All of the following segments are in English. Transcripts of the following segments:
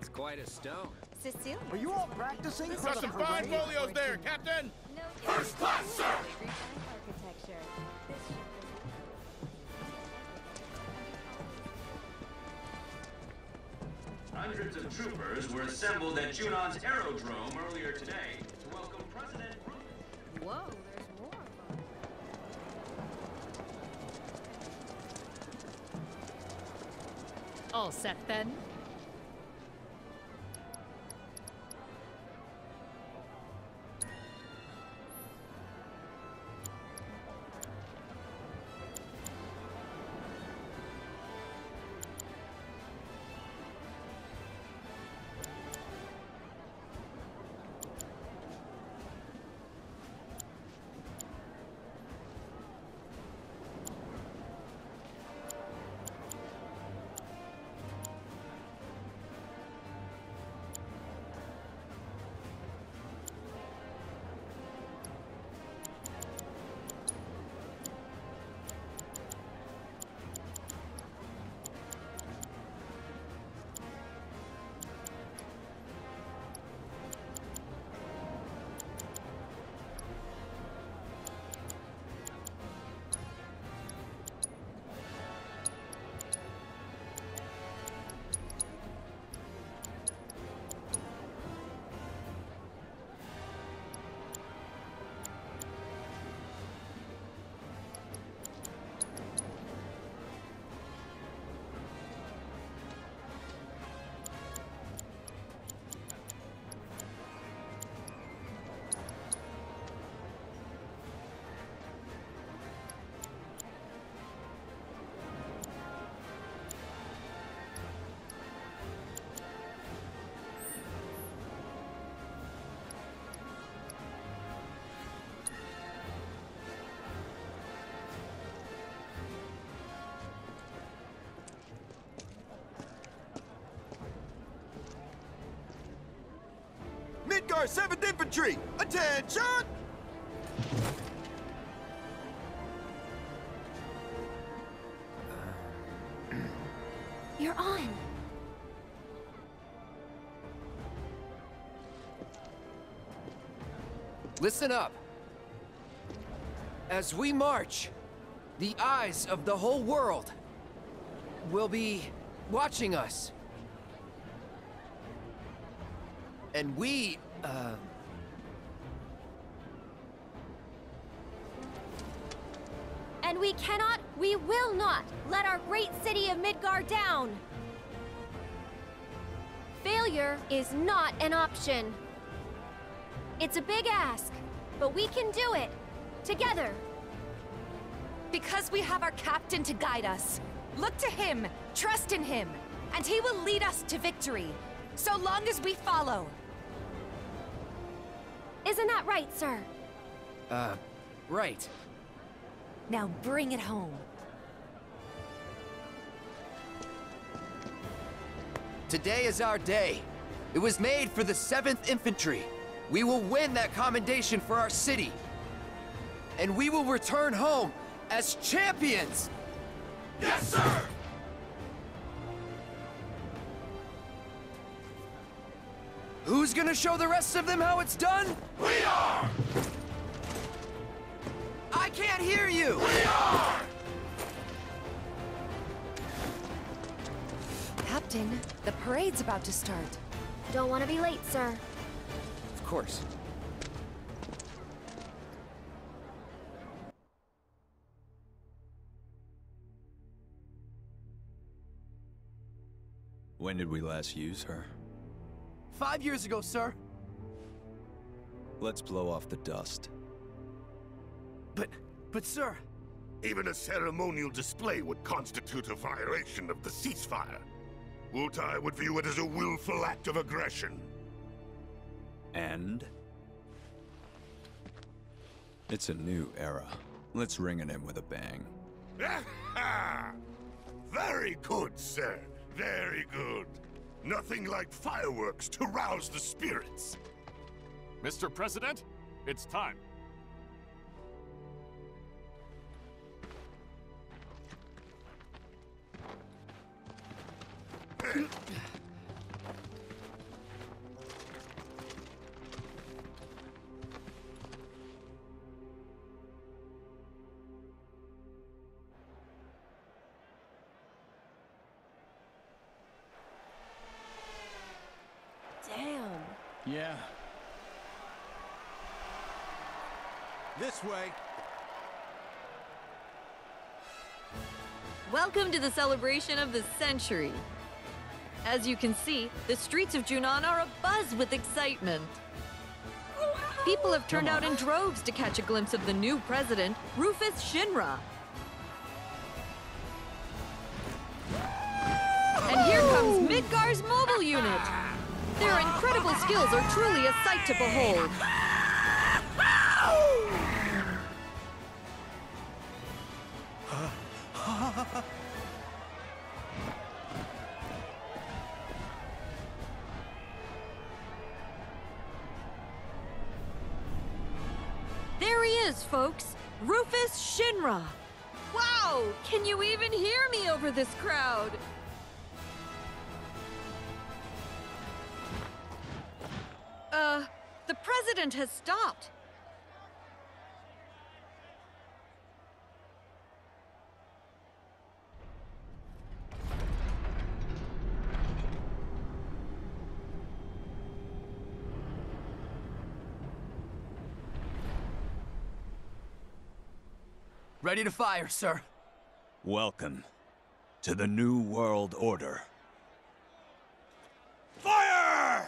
That's quite a stone. Cecilia. Are you all practicing for Got some fine folios there, Captain! No First class, sir! architecture. Hundreds of troopers were assembled at Junon's aerodrome earlier today to welcome President Ru- Whoa, there's more of them. All set then? Midgar 7th Infantry! Attention! You're on. Listen up. As we march, the eyes of the whole world will be watching us. And we, uh... And we cannot, we will not, let our great city of Midgar down. Failure is not an option. It's a big ask, but we can do it. Together. Because we have our captain to guide us. Look to him, trust in him, and he will lead us to victory. So long as we follow. Isn't that right, sir? Uh, right. Now bring it home. Today is our day. It was made for the 7th Infantry. We will win that commendation for our city. And we will return home as champions! Yes, sir! Who's gonna show the rest of them how it's done? We are! I can't hear you! We are! Captain, the parade's about to start. Don't want to be late, sir. Of course. When did we last use her? Five years ago, sir. Let's blow off the dust. But, but sir, Even a ceremonial display would constitute a violation of the ceasefire. Wutai would view it as a willful act of aggression. And? It's a new era. Let's ring it in with a bang. Very good, sir. Very good. Nothing like fireworks to rouse the spirits. Mr. President, it's time. This way. Welcome to the celebration of the century. As you can see, the streets of Junon are abuzz with excitement. People have turned out in droves to catch a glimpse of the new president, Rufus Shinra. And here comes Midgar's mobile unit. Their incredible skills are truly a sight to behold. There he is, folks! Rufus Shinra! Wow! Can you even hear me over this crowd? Uh, the president has stopped. Ready to fire, sir. Welcome to the New World Order. Fire!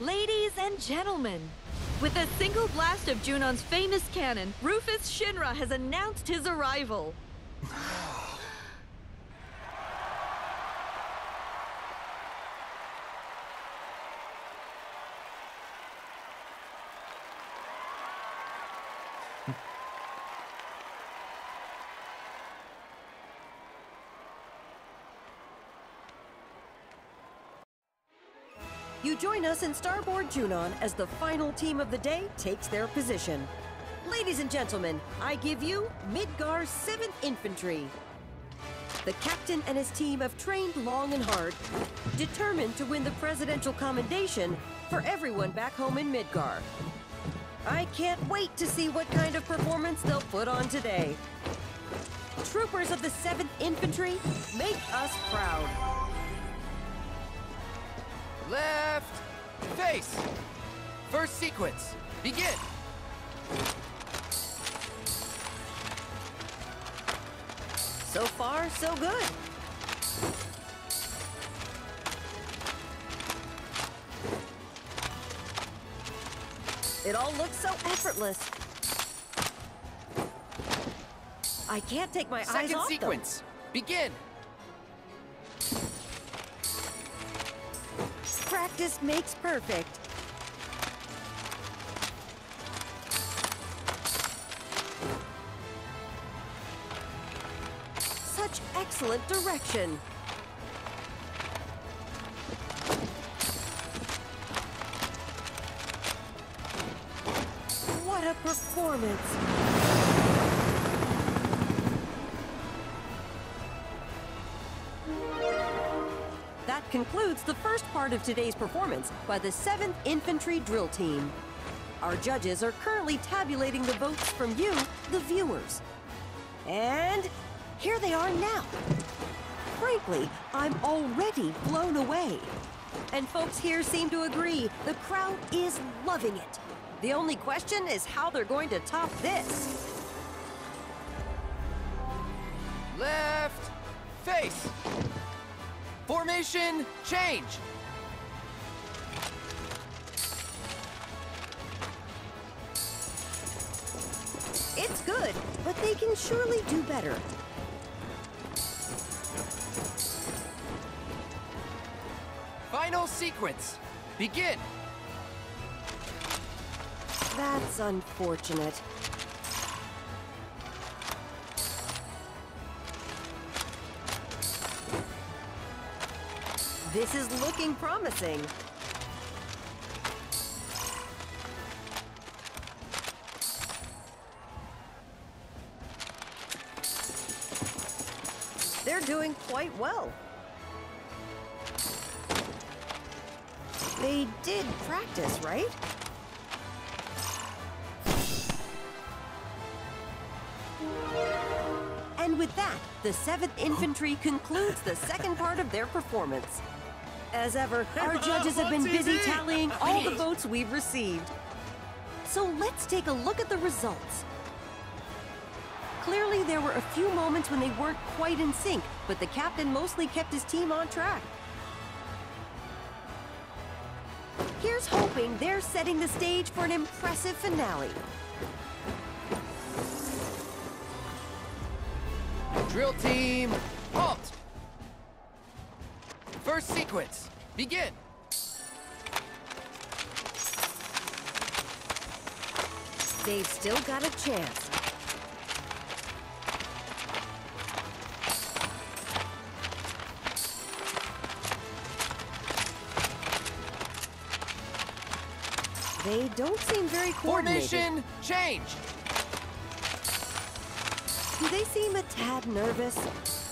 Ladies and gentlemen, with a single blast of Junon's famous cannon, Rufus Shinra has announced his arrival. You join us in Starboard Junon as the final team of the day takes their position. Ladies and gentlemen, I give you Midgar's 7th Infantry. The captain and his team have trained long and hard, determined to win the presidential commendation for everyone back home in Midgar. I can't wait to see what kind of performance they'll put on today. Troopers of the 7th Infantry, make us proud. Left. Face. First sequence. Begin. So far, so good. It all looks so effortless. I can't take my eyes Second off them. sequence. Begin. Practice makes perfect. Such excellent direction. What a performance. Concludes the first part of today's performance by the 7th Infantry Drill Team. Our judges are currently tabulating the votes from you, the viewers. And here they are now. Frankly, I'm already blown away. And folks here seem to agree the crowd is loving it. The only question is how they're going to top this. Left. Face. Formation. Change. It's good, but they can surely do better. Final sequence. Begin. That's unfortunate. This is looking promising. They're doing quite well. They did practice, right? And with that, the 7th Infantry concludes the second part of their performance. As ever, our judges have been busy tallying all the votes we've received. So let's take a look at the results. Clearly, there were a few moments when they weren't quite in sync, but the captain mostly kept his team on track. Here's hoping they're setting the stage for an impressive finale. Drill team, halt! First sequence, begin! They've still got a chance. They don't seem very coordinated. Formation, change! Do they seem a tad nervous?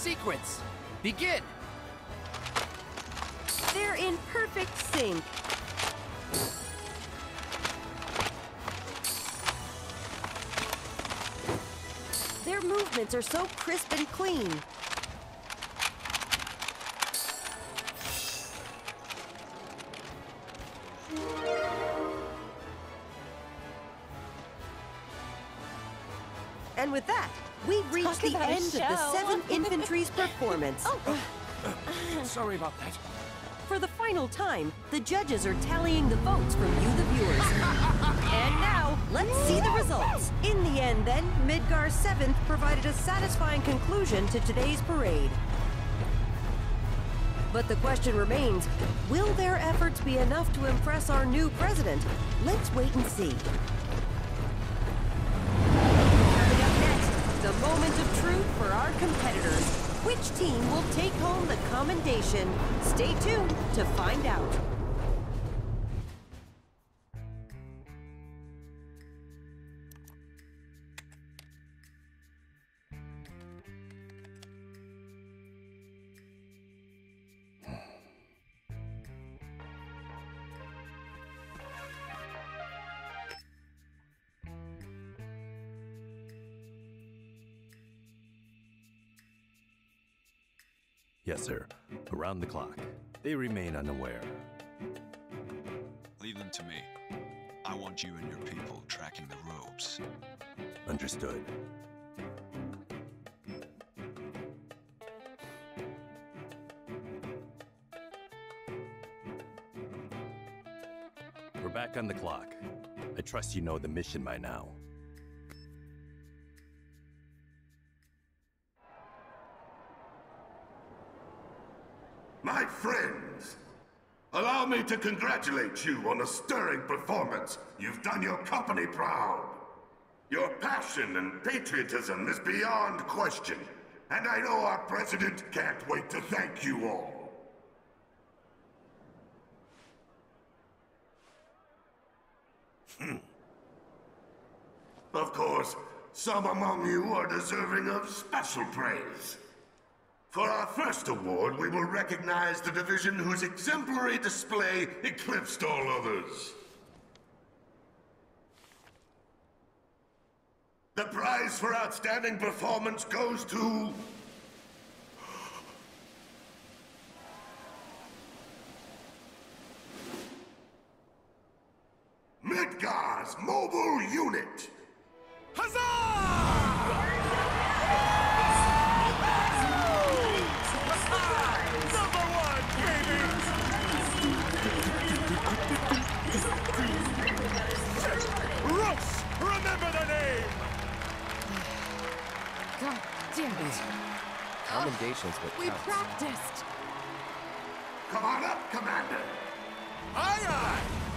Sequence, begin! They're in perfect sync. Their movements are so crisp and clean. We've the about a end of the show. 7th Infantry's performance. Oh. Uh, sorry about that. For the final time, the judges are tallying the votes from you, the viewers. and now, let's see the results. In the end, then, Midgar 7th provided a satisfying conclusion to today's parade. But the question remains, will their efforts be enough to impress our new president? Let's wait and see. Coming up next, the moment of truth for our competitors. Which team will take home the commendation? Stay tuned to find out. Around the clock. They remain unaware. Leave them to me. I want you and your people tracking the robes. Understood. We're back on the clock. I trust you know the mission by now. To congratulate you on a stirring performance. You've done your company proud. Your passion and patriotism is beyond question, and I know our president can't wait to thank you all. Hmm. Of course, some among you are deserving of special praise. For our first award, we will recognize the division whose exemplary display eclipsed all others. The prize for outstanding performance goes to... Commendations, but We counts. practiced. Come on up, Commander! Aye, aye!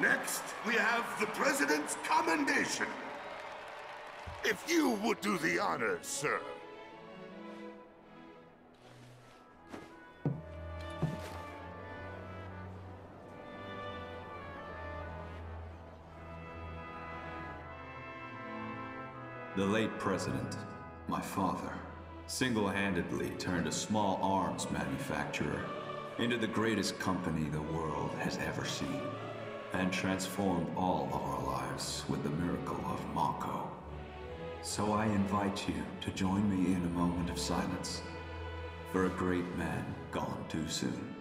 Next, we have the President's Commendation. If you would do the honors, sir. The late president, my father, single-handedly turned a small arms manufacturer into the greatest company the world has ever seen, and transformed all of our lives with the miracle of Mako. So I invite you to join me in a moment of silence for a great man gone too soon.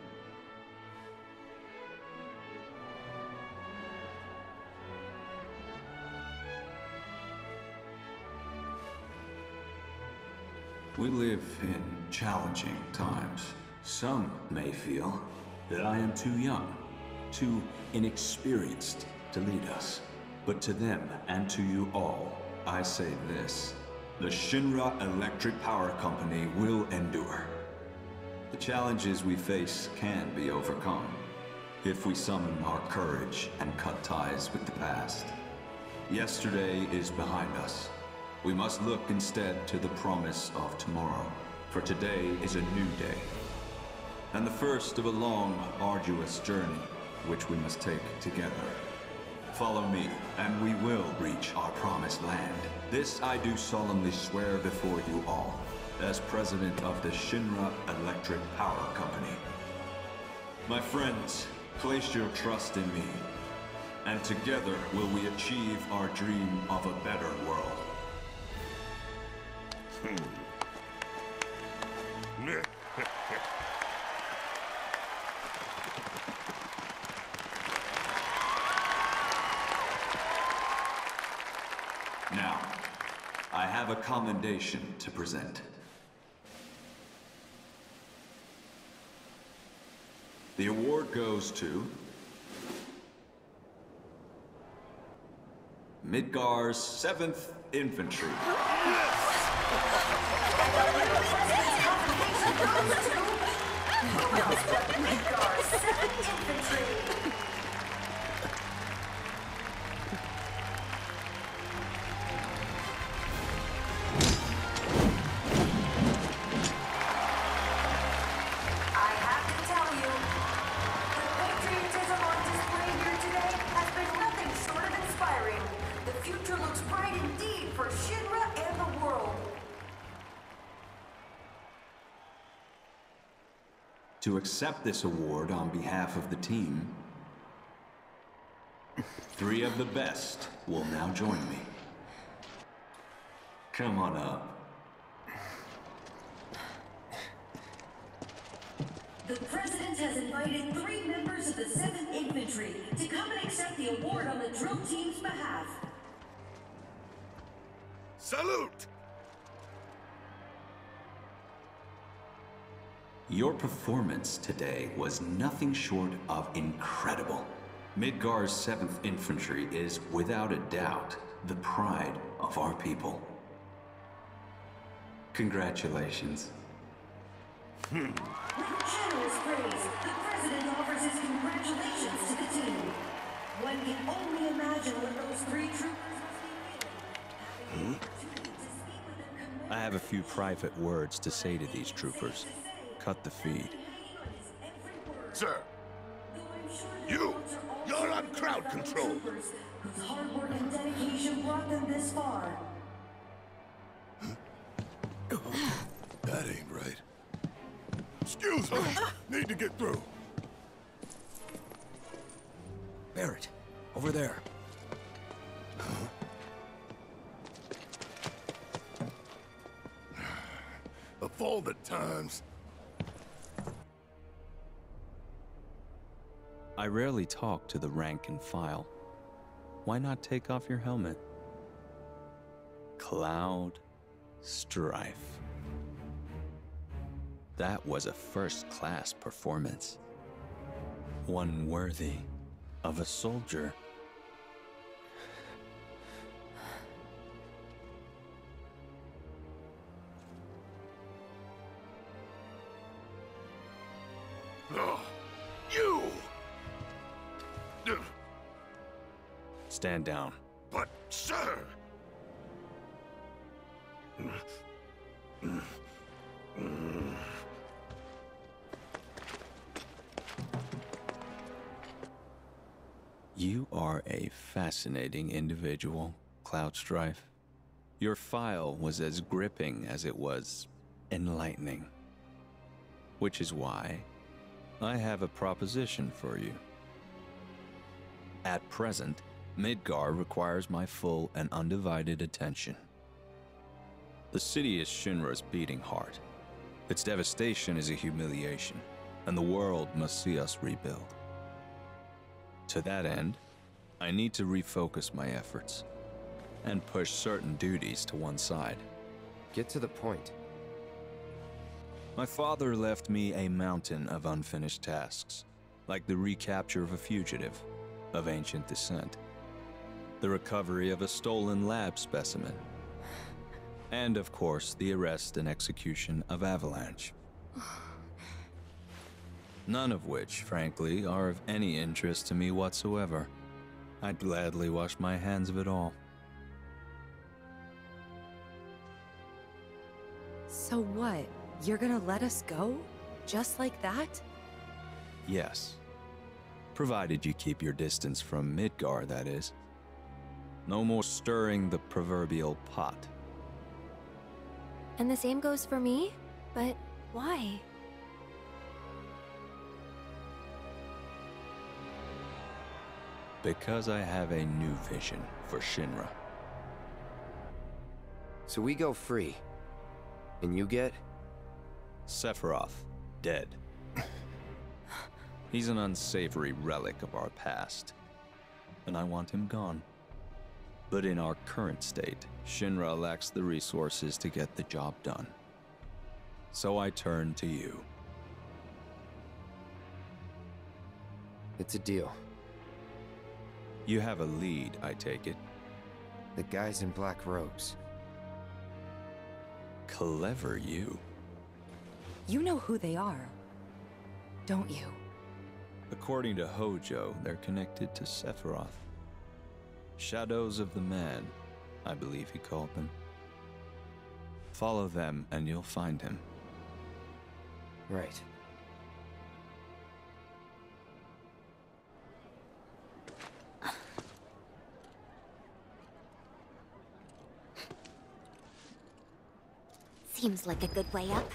We live in challenging times. Some may feel that I am too young, too inexperienced to lead us. But to them and to you all, I say this. The Shinra Electric Power Company will endure. The challenges we face can be overcome if we summon our courage and cut ties with the past. Yesterday is behind us. We must look instead to the promise of tomorrow, for today is a new day. And the first of a long, arduous journey, which we must take together. Follow me, and we will reach our promised land. This I do solemnly swear before you all, as president of the Shinra Electric Power Company. My friends, place your trust in me, and together will we achieve our dream of a better world. Now, a commendation to present. The award goes to... Midgar's 7th Infantry. I To accept this award on behalf of the team, three of the best will now join me. Come on up. The President has invited three members of the 7th Infantry to come and accept the award on the drill team's behalf. Salute! Your performance today was nothing short of incredible. Midgar's 7th Infantry is, without a doubt, the pride of our people. Congratulations. With generous praise, the President offers his congratulations to the team. One can only imagine what those three troopers must be feeling. Hmm? I have a few private words to say to these troopers. Cut the feed. Sir, you, you're on crowd control. Whose hard work and dedication brought them this far. That ain't right. Excuse me. Need to get through. Barret, over there. Of all the times. I rarely talk to the rank and file. Why not take off your helmet? Cloud Strife. That was a first class performance. One worthy of a soldier. down. But, sir! You are a fascinating individual, Cloud Strife. Your file was as gripping as it was enlightening. Which is why I have a proposition for you. At present, Midgar requires my full and undivided attention. The city is Shinra's beating heart. Its devastation is a humiliation, and the world must see us rebuild. To that end, I need to refocus my efforts and push certain duties to one side. Get to the point. My father left me a mountain of unfinished tasks, like the recapture of a fugitive of ancient descent, the recovery of a stolen lab specimen, and of course, the arrest and execution of Avalanche. None of which, frankly, are of any interest to me whatsoever. I'd gladly wash my hands of it all. So what? You're gonna let us go? Just like that? Yes. Provided you keep your distance from Midgar, that is. No more stirring the proverbial pot. And the same goes for me? But why? Because I have a new vision for Shinra. So we go free. And you get? Sephiroth, dead. He's an unsavory relic of our past, and I want him gone. But in our current state, Shinra lacks the resources to get the job done. So I turn to you. It's a deal. You have a lead, I take it. The guys in black robes. Clever you. You know who they are, don't you? According to Hojo, they're connected to Sephiroth. Shadows of the Man, I believe he called them. Follow them and you'll find him. Right. Seems like a good way up.